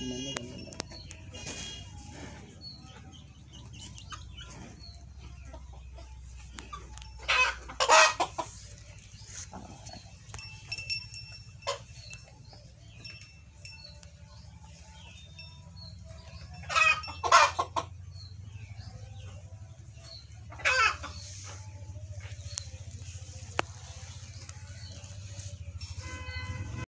你们那个。